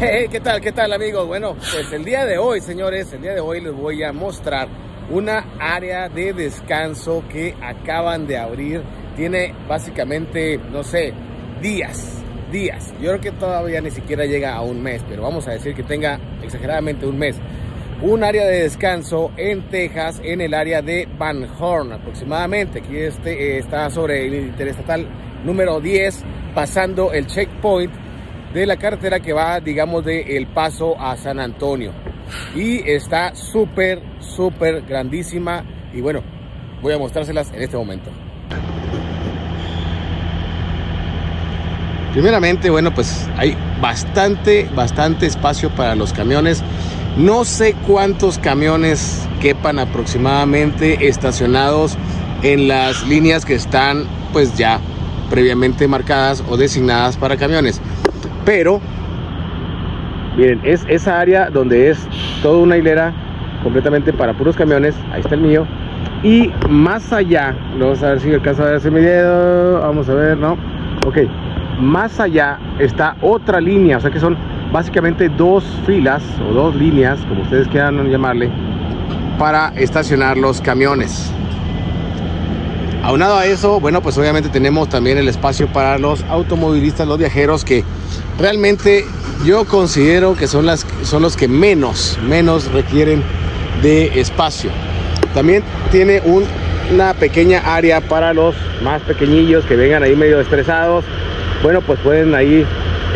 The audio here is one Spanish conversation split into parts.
Hey, ¿qué tal? ¿Qué tal amigos? Bueno, pues el día de hoy, señores, el día de hoy les voy a mostrar una área de descanso que acaban de abrir. Tiene básicamente, no sé, días, días. Yo creo que todavía ni siquiera llega a un mes, pero vamos a decir que tenga exageradamente un mes. Un área de descanso en Texas, en el área de Van Horn aproximadamente. Aquí este, eh, está sobre el interestatal número 10, pasando el checkpoint de la carretera que va, digamos, de El Paso a San Antonio. Y está súper, súper grandísima. Y bueno, voy a mostrárselas en este momento. Primeramente, bueno, pues hay bastante, bastante espacio para los camiones. No sé cuántos camiones quepan aproximadamente estacionados en las líneas que están pues ya previamente marcadas o designadas para camiones. Pero, miren, es esa área donde es toda una hilera completamente para puros camiones. Ahí está el mío. Y más allá, vamos a ver si alcanza a ver ese video. Vamos a ver, ¿no? Ok. Más allá está otra línea, o sea que son básicamente dos filas o dos líneas, como ustedes quieran llamarle, para estacionar los camiones. Aunado a eso, bueno, pues obviamente tenemos también el espacio para los automovilistas, los viajeros que realmente yo considero que son, las, son los que menos, menos requieren de espacio. También tiene una pequeña área para los más pequeñillos que vengan ahí medio estresados. Bueno, pues pueden ahí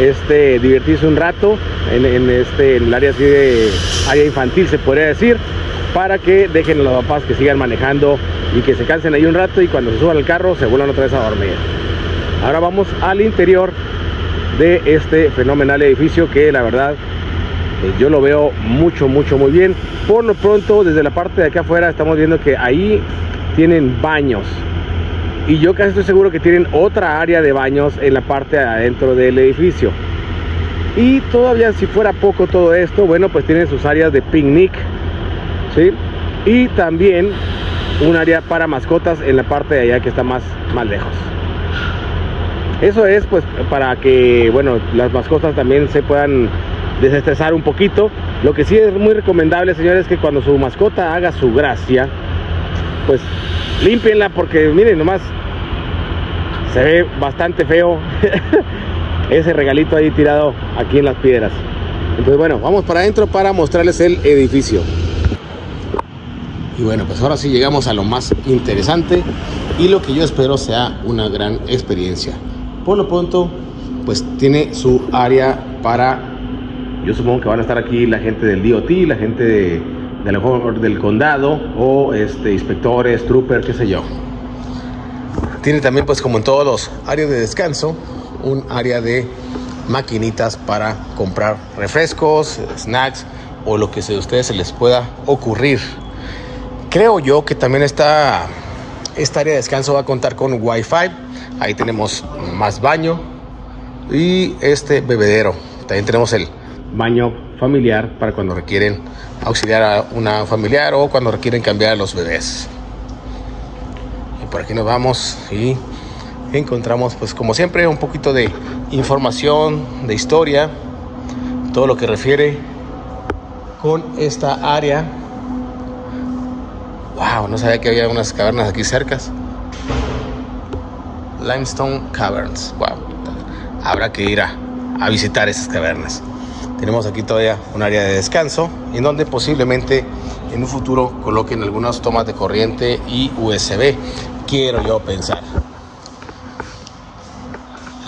este, divertirse un rato en, este, el área así de área infantil, se podría decir, para que dejen a los papás que sigan manejando y que se cansen ahí un rato y cuando se suban al carro se vuelvan otra vez a dormir. Ahora vamos al interior de este fenomenal edificio que la verdad eh, yo lo veo mucho, mucho, muy bien. Por lo pronto, desde la parte de acá afuera estamos viendo que ahí tienen baños. Y yo casi estoy seguro que tienen otra área de baños en la parte adentro del edificio. Y todavía si fuera poco todo esto, bueno, pues tienen sus áreas de picnic, ¿sí? Y también un área para mascotas en la parte de allá que está más, más lejos. Eso es pues para que, bueno, las mascotas también se puedan desestresar un poquito. Lo que sí es muy recomendable, señores, que cuando su mascota haga su gracia, pues límpienla porque miren nomás se ve bastante feo ese regalito ahí tirado aquí en las piedras. Entonces bueno, vamos para adentro para mostrarles el edificio. Y bueno, pues ahora sí llegamos a lo más interesante y lo que yo espero sea una gran experiencia. Por lo pronto, pues tiene su área para, yo supongo que van a estar aquí la gente del DOT, la gente de, del condado o este, inspectores, troopers, qué sé yo. Tiene también, pues como en todos los áreas de descanso, un área de maquinitas para comprar refrescos, snacks o lo que se, a ustedes se les pueda ocurrir. Creo yo que también está esta área de descanso va a contar con Wi-Fi. Ahí tenemos más baño y este bebedero. También tenemos el baño familiar para cuando requieren auxiliar a una familiar o cuando requieren cambiar a los bebés. Y por aquí nos vamos y encontramos pues como siempre un poquito de información, de historia, todo lo que refiere con esta área. Wow, no sabía que había unas cavernas aquí cercas. Limestone Caverns. Wow. Habrá que ir a, visitar esas cavernas. Tenemos aquí todavía un área de descanso en donde posiblemente en un futuro coloquen algunas tomas de corriente y USB. Quiero yo pensar.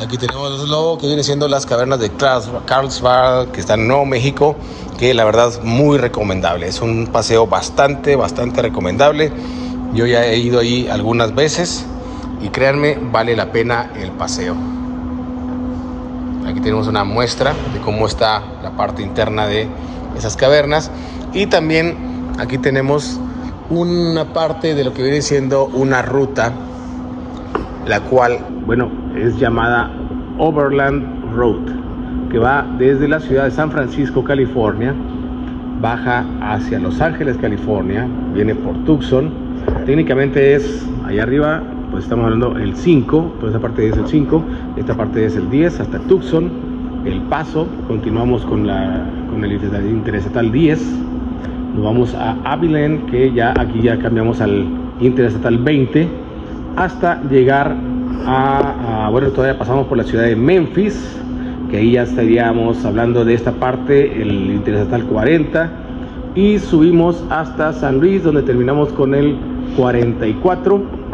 Aquí tenemos lo que viene siendo las cavernas de Carlsbad, que están en Nuevo México, que la verdad es muy recomendable. Es un paseo bastante, bastante recomendable. Yo ya he ido ahí algunas veces y créanme, vale la pena el paseo. Aquí tenemos una muestra de cómo está la parte interna de esas cavernas y también aquí tenemos una parte de lo que viene siendo una ruta, la cual, bueno, es llamada Overland Road, que va desde la ciudad de San Francisco, California, baja hacia Los Ángeles, California, viene por Tucson, técnicamente es allá arriba pues estamos hablando el 5, toda esta parte es el 5, esta parte es el 10 hasta Tucson El Paso, continuamos con, la, con el Interestatal 10, nos vamos a Abilene, que ya aquí ya cambiamos al Interestatal 20, hasta llegar a, a, bueno, todavía pasamos por la ciudad de Memphis, que ahí ya estaríamos hablando de esta parte, el Interestatal 40, y subimos hasta San Luis, donde terminamos con el 44.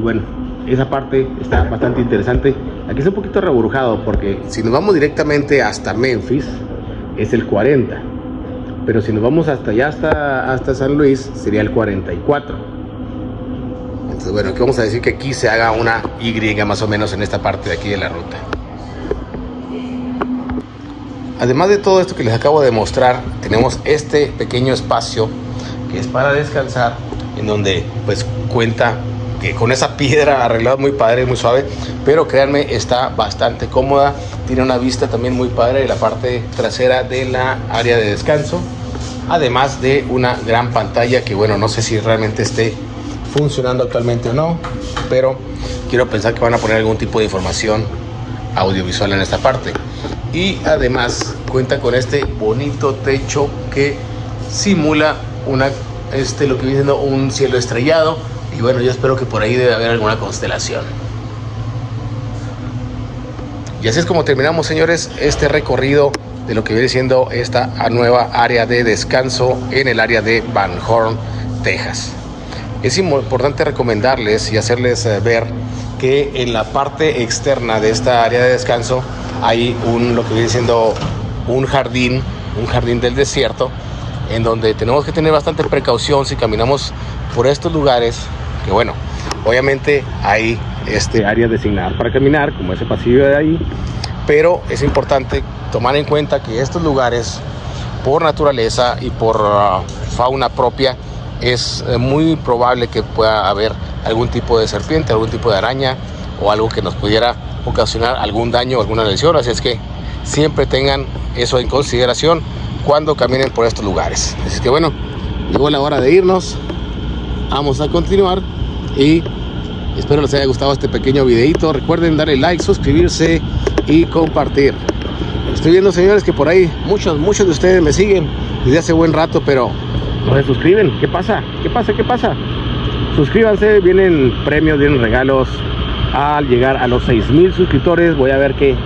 Y bueno, esa parte está bastante interesante. Aquí es un poquito reburujado porque si nos vamos directamente hasta Memphis es el 40. Pero si nos vamos hasta allá, hasta, hasta San Luis, sería el 44. Entonces, bueno, aquí vamos a decir que aquí se haga una Y más o menos en esta parte de aquí de la ruta. Además de todo esto que les acabo de mostrar, tenemos este pequeño espacio que es para descansar, en donde pues cuenta con esa piedra arreglada muy padre, muy suave, pero créanme, está bastante cómoda. Tiene una vista también muy padre de la parte trasera de la área de descanso. Además de una gran pantalla que, bueno, no sé si realmente esté funcionando actualmente o no, pero quiero pensar que van a poner algún tipo de información audiovisual en esta parte. Y además cuenta con este bonito techo que simula una, este, lo que viene siendo un cielo estrellado y bueno, yo espero que por ahí debe haber alguna constelación. Y así es como terminamos, señores, este recorrido de lo que viene siendo esta nueva área de descanso en el área de Van Horn, Texas. Es importante recomendarles y hacerles eh, ver que en la parte externa de esta área de descanso hay un lo que viene siendo un jardín, un jardín del desierto, en donde tenemos que tener bastante precaución si caminamos por estos lugares que bueno, obviamente hay este, áreas designadas para caminar, como ese pasillo de ahí, pero es importante tomar en cuenta que estos lugares, por naturaleza y por uh, fauna propia, es eh, muy probable que pueda haber algún tipo de serpiente, algún tipo de araña o algo que nos pudiera ocasionar algún daño o alguna lesión. Así es que siempre tengan eso en consideración cuando caminen por estos lugares. Así que bueno, llegó la hora de irnos vamos a continuar y espero les haya gustado este pequeño videito. Recuerden darle like, suscribirse y compartir. Estoy viendo, señores, que por ahí muchos, muchos de ustedes me siguen desde hace buen rato, pero no se suscriben. ¿Qué pasa? ¿Qué pasa? ¿Qué pasa? Suscríbanse, vienen premios, vienen regalos al llegar a los 6000 suscriptores. Voy a ver qué,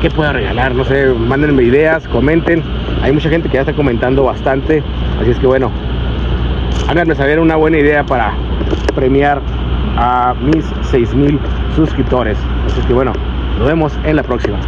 qué puedo regalar. No sé, mándenme ideas, comenten. Hay mucha gente que ya está comentando bastante. Así es que bueno, háganme saber una buena idea para premiar a mis 6000 suscriptores. Así que bueno, nos vemos en la próxima.